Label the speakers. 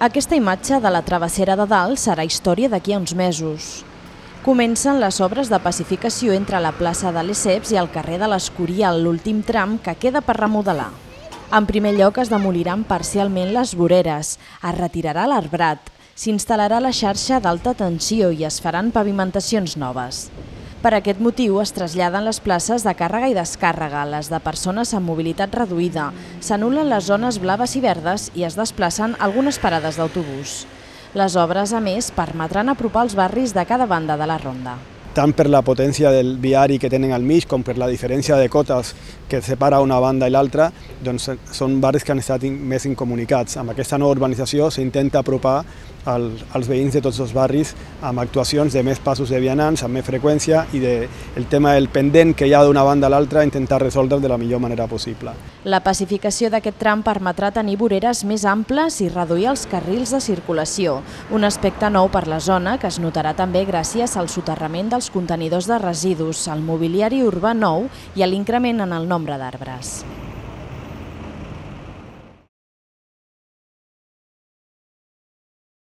Speaker 1: Aquesta imatge de la travessera de dalt serà història d'aquí a uns mesos. Comencen les obres de pacificació entre la plaça de Lesseps i el carrer de l'Escorial, l'últim tram que queda per remodelar. En primer lloc es demoliran parcialment les voreres, es retirarà l'arbrat, s'instal·larà la xarxa d'alta tensió i es faran pavimentacions noves. Per aquest motiu es traslladen les places de càrrega i descàrrega, les de persones amb mobilitat reduïda, s'anulen les zones blaves i verdes i es desplacen algunes parades d'autobús. Les obres, a més, permetran apropar els barris de cada banda de la ronda
Speaker 2: tant per la potència del viari que tenen al mig com per la diferència de cotes que separa una banda i l'altra, doncs són barris que han estat més incomunicats. Amb aquesta nova urbanització s'intenta apropar al, als veïns de tots els barris amb actuacions de més passos de vianants, amb més freqüència i de, el tema del pendent que hi ha d'una banda a l'altra intentar resoldre'l de la millor manera possible.
Speaker 1: La pacificació d'aquest tram permetrà tenir voreres més amples i reduir els carrils de circulació, un aspecte nou per la zona que es notarà també gràcies al soterrament dels contenidors de residus, al mobiliari urbà nou i a l'increment en el nombre d'arbres.